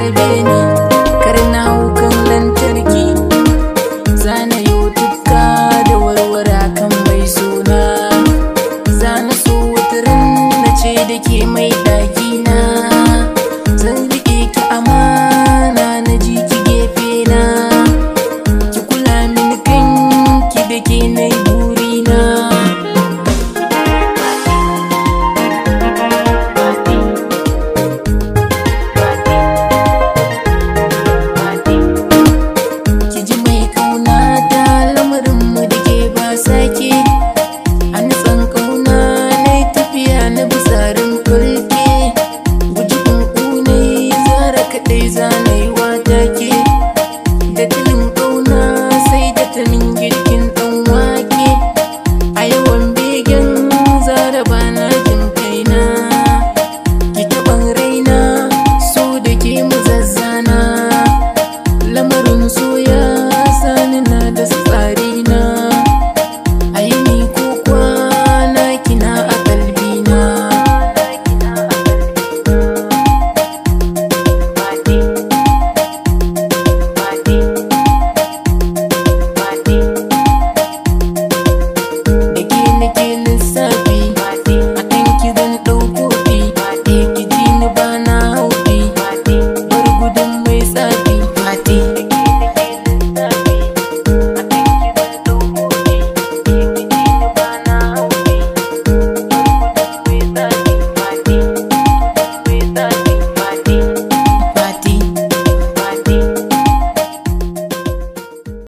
pervenit Care n-au